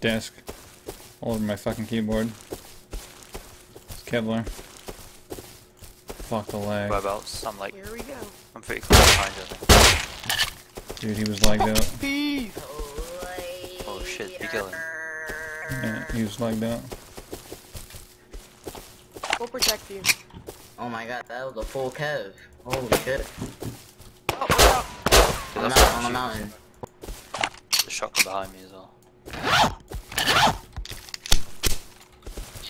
desk. All over my fucking keyboard. It's Kevlar. Fuck the lag. Whereabouts? I'm like, Here we go. I'm pretty close behind you, I think. Dude, he was lagged out. Peace. Oh shit, you killing? Yeah, he was lagged out. We'll protect you. Oh my god, that was a full Kev. Holy shit. Oh, oh, oh. watch out. Yeah, On the that's mountain, on the what mountain. The shotgun behind me as well.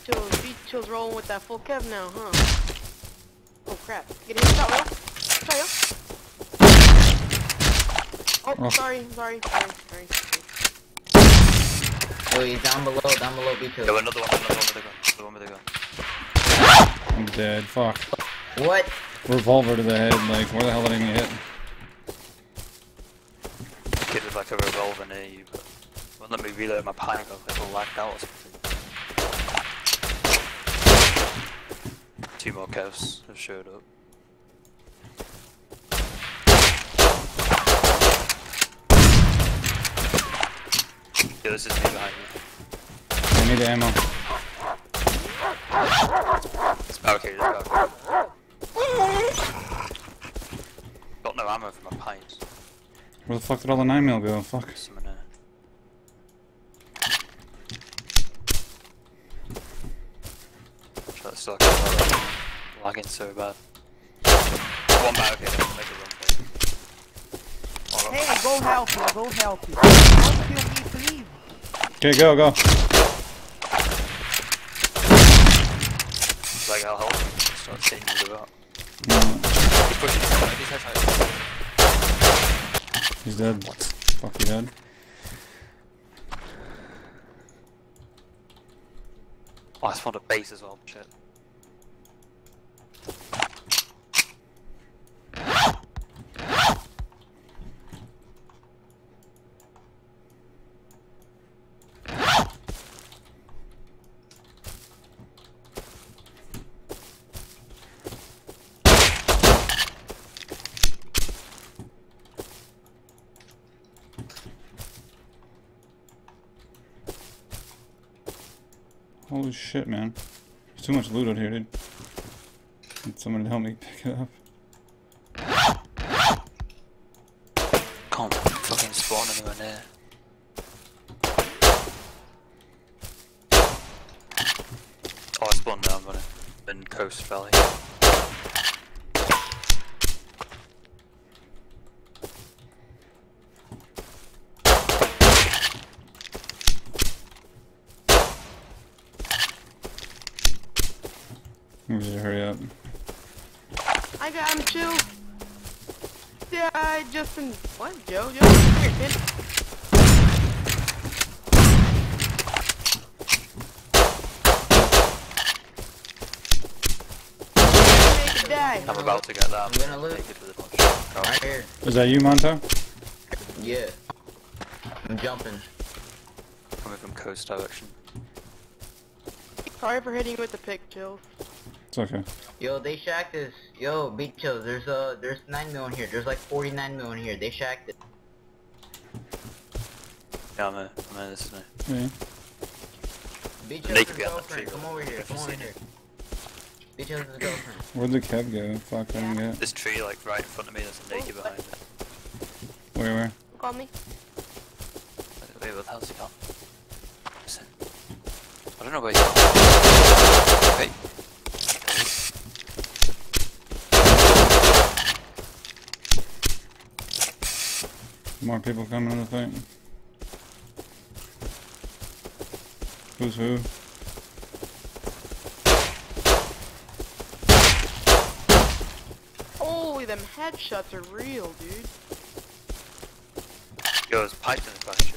Chills. Beat chills rolling with that full kev now, huh? Oh crap. Get hit. Shot, Will. Shot, yo. Oh, Oh. sorry, sorry, sorry, sorry. Oh, he's down below, down below B2. Yo, another one, another one with a gun. Another one with a gun. I'm dead. Fuck. What? Revolver to the head. Like, where the hell did I even get? Kid with like a revolver near you, but won't let me reload my panic. I was like all lagged out or something. Two more kevs have showed up. Yeah, this is me behind you. I need ammo. It's barricaded, it's barricaded. Got no ammo for my pints. Where the fuck did all the 9 mil go? Fuck. Someone uh, there. Try to suck it out. Lagging so bad. One barricade, I'll make a run for it. Oh, no. Hey, go help me, go help me. Don't kill me, please. Okay, go, go. Like, I'll help him. Start seeing you about. Mm, He's pushing his head, he's head He's dead. Fuck, you dead. Oh, I spawned a base as well. Shit. Holy shit, man. There's too much loot out here, dude. Need someone to help me pick it up. Can't fucking spawn anywhere near. Oh, I spawned I'm running. In Coast Valley. We should hurry up. I got him, chill. Yeah, I just been. What, Joe? Joe, come here, kid. Make it die. I'm about to get um, that. I'm gonna loot. Take it with a bunch of Right cars. here. Is that you, Monto? Yeah. I'm jumping. Coming from coast direction. Sorry for hitting you with the pick, chill. It's okay. Yo, they shacked us. Yo, beat chills. There's uh, there's nine million here. There's like 49 million here. They shacked it. Yeah, I'm here. I'm here, this is me. Yeah. Beat They chills' be on the girlfriend. tree, Come over here. Come you over here. it. Beat chills' girlfriend. Where'd the cab go? Fuck, I didn't get. This tree, like, right in front of me, there's a naked behind it. Where, where? Call me. Wait, what the hell's he got? I don't know where he's gone. Wait. More people coming in the fight. Who's who? Holy, them headshots are real, dude. Yo, there's pipes in this bunch.